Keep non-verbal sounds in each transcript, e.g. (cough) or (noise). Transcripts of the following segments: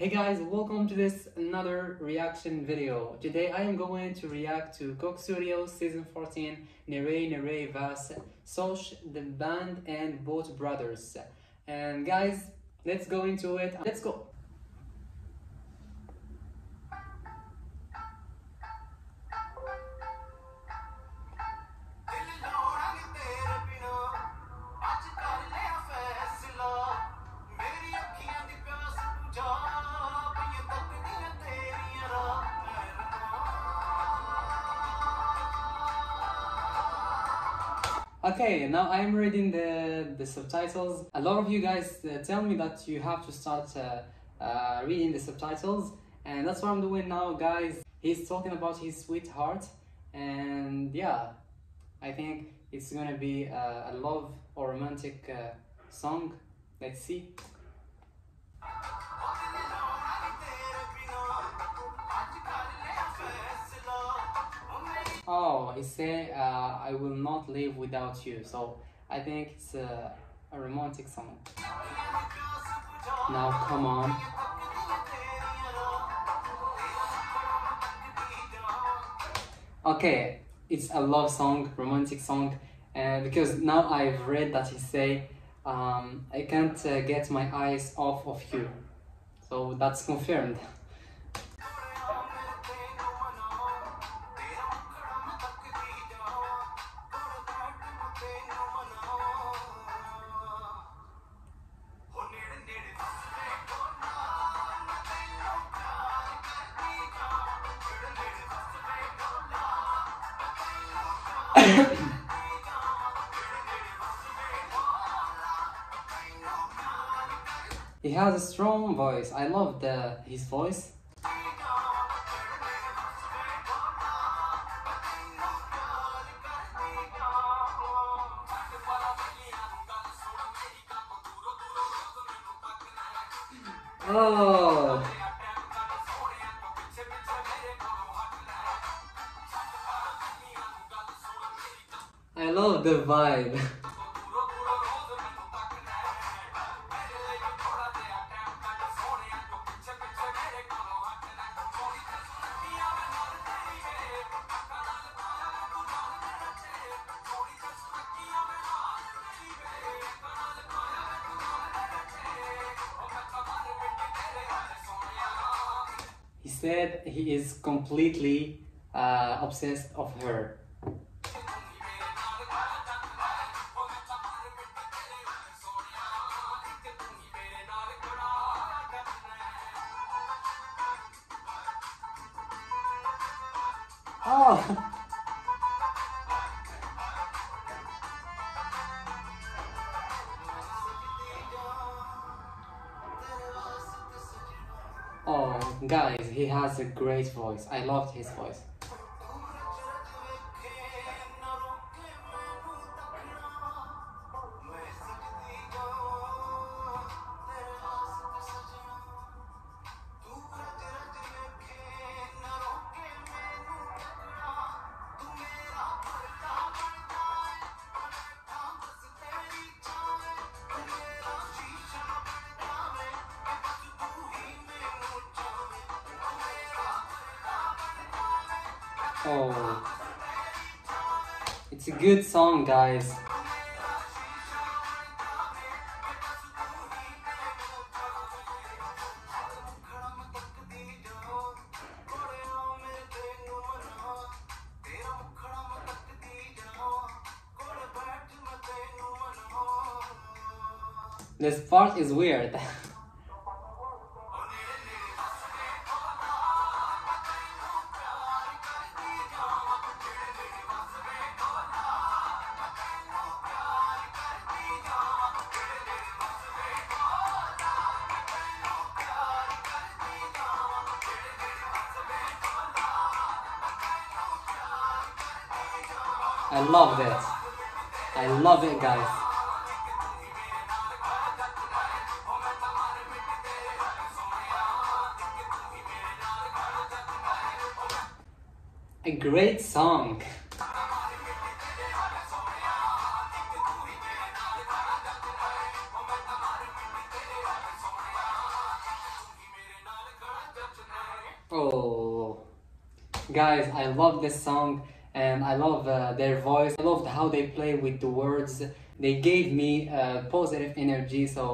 Hey guys, welcome to this another reaction video. Today I am going to react to Coke Studio Season 14 Neray Neray Vas Soch, the band and Butt Brothers. And guys, let's go into it. Let's go. Okay, now I'm reading the, the subtitles. A lot of you guys uh, tell me that you have to start uh, uh, reading the subtitles, and that's what I'm doing now, guys. He's talking about his sweetheart, and yeah, I think it's gonna be a, a love or romantic uh, song. Let's see. He uh, I will not live without you. So I think it's a, a romantic song. Now, come on. Okay, it's a love song, romantic song, uh, because now I've read that he say, um, I can't uh, get my eyes off of you. So that's confirmed. He has a strong voice. I love the his voice. Oh. Love the vibe. (laughs) He said he is completely uh, obsessed of her. Oh! Oh, guys, he has a great voice. I loved his voice. Oh, it's a good song, guys. This part is weird. (laughs) I love it. I love it, guys. A great song. Oh, guys, I love this song and I love uh, their voice. I loved how they play with the words. They gave me uh, positive energy, so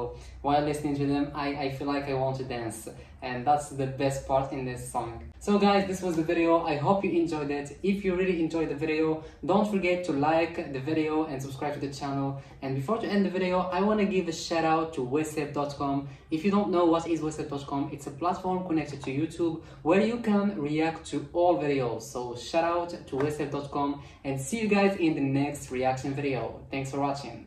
while listening to them, I, I feel like I want to dance and that's the best part in this song. So guys, this was the video. I hope you enjoyed it. If you really enjoyed the video, don't forget to like the video and subscribe to the channel. And before to end the video, I want to give a shout out to wecept.com. If you don't know what is wecept.com, it's a platform connected to YouTube where you can react to all videos. So shout out to wecept.com and see you guys in the next reaction video. Thanks for watching.